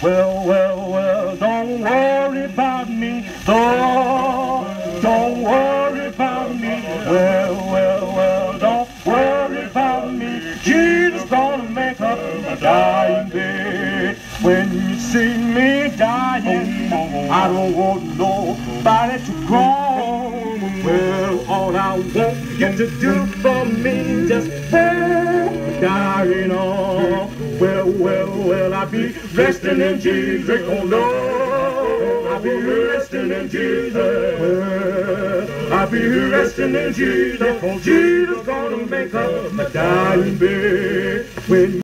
Well, well, well, don't worry about me. Don't, don't worry about me. Well, well, well, don't worry about me. Jesus gonna make up my dying bed. When you see me dying, I don't want nobody to crawl. Well, all I want you to do for me just dying on. Well, well, I be resting in Jesus, oh Lord. I be resting in Jesus. Well, I be resting in Jesus, oh Jesus gonna make up my dying bed. When